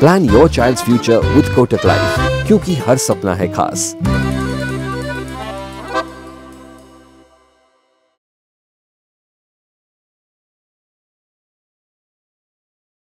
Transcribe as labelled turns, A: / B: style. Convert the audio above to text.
A: Plan your child future with Kotak life क्योंकि हर सपना है खास।